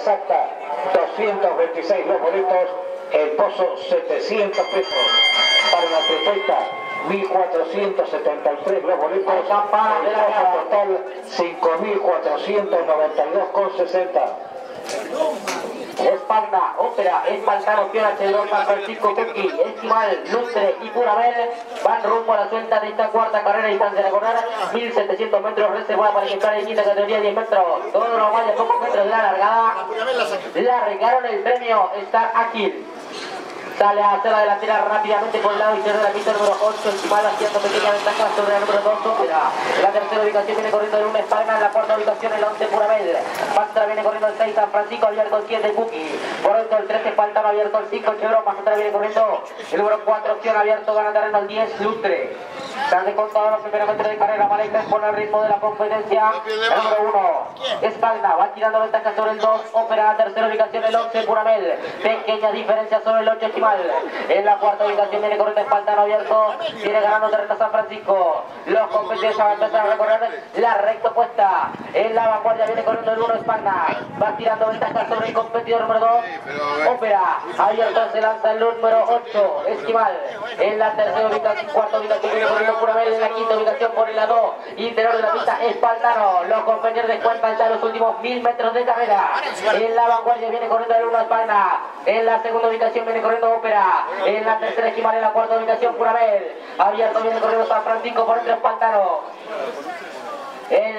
exacta 226 los boletos, el pozo 700 pesos. Para la trifecta 1.473 los boletos, el pozo total 5.492,60. Ópera, Espaldano, Fiora, Chedrón, San Francisco, Tuki, Esquimal, Lustre y Purabel van rumbo a la suelta de esta cuarta carrera y distancia de recordar 1700 metros reservada para ingresar en quinta categoría 10 metros. Todos los mayas, pocos metros de la largada. La regaron el premio Star Aquil. Sale a hacer la delantera rápidamente por el lado izquierdo de la pista número 8. Esquimal haciendo pequeña ventaja sobre la número 2. Ópera. En la tercera ubicación viene corriendo el 1 Espalda. En la cuarta ubicación el 11 Purabel. Pastra viene corriendo el 6 San Francisco. Abierto el 7 Cookie. Por otro el 13 Faltano abierto el 5 Chevron. Más atrás viene corriendo el número 4 Opción abierto. Gana terreno el 10 Lustre. Están de contador los primeros metros de carrera. Maleta pone el ritmo de la competencia. El número 1 Espalda. Va tirando ventaja sobre el 2. Ópera. La tercera ubicación el 11 Purabel. Pequeña diferencia sobre el 8 En la cuarta ubicación viene corriendo Espaltano abierto. Viene ganando terreno San Francisco. Los competidores van a recorrer la recta opuesta. En la vanguardia viene corriendo el 1 Espalda. Va tirando ventaja sobre el competidor número 2. Ópera. Abierto se lanza el número 8. Esquimal. En la tercera ubicación, cuarta ubicación viene corriendo Purabel. En la quinta ubicación por el lado interior de la pista Espaldano. Los compañeros descuentan ya los últimos mil metros de carrera. En la vanguardia viene corriendo el 1 Espalda. En la segunda ubicación viene corriendo Ópera. En la tercera esquimal, la cuarta ubicación Purabel. Abierto viene corriendo San Francisco por entre Espaldano.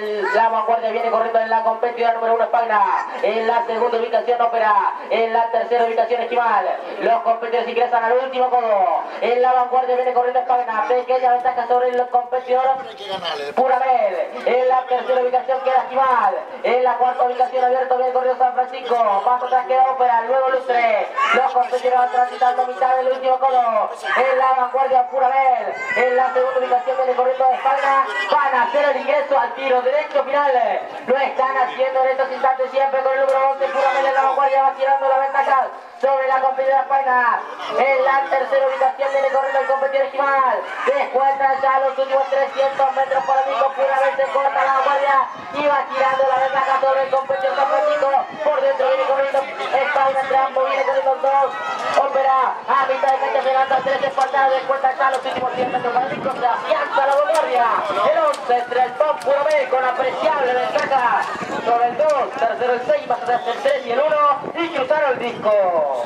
En la vanguardia viene corriendo en la competidora número uno Espagna. En la segunda ubicación Ópera. En la tercera ubicación Esquimal. Los competidores ingresan al último codo. En la vanguardia viene corriendo Espagna. Pequeña ventaja sobre el competidor Purabel. En la tercera ubicación queda Esquimal. En la cuarta ubicación abierto viene corriendo San Francisco. Más atrás queda Ópera. Luego Lustre. Competidores van transitando mitad del último codo. En la vanguardia Purabel. En la segunda ubicación viene corriendo Espagna. Van a hacer el ingreso al tiro derecho final. Lo están haciendo en estos instantes siempre con el número 11. Puramente en la vanguardia va tirando la ventaja sobre la competidora España. En la tercera ubicación viene corriendo el competidor Esquimal. Descuentan ya los últimos 300 metros para Nico. Puramente corta la vanguardia y va tirando la ventaja sobre el competidor San Francisco. Por dentro viene corriendo España entre ambos. Viene corriendo el 2. Ópera a mitad de cancha llegando a 13 espaldas. Descuentan ya los últimos 100 metros para Nico. Se afianza la vanguardia. El 11 entre el top Puramente con apreciable ventaja sobre el 2, tercero el 6, más atrás el 3 y el 1 y cruzaron el disco.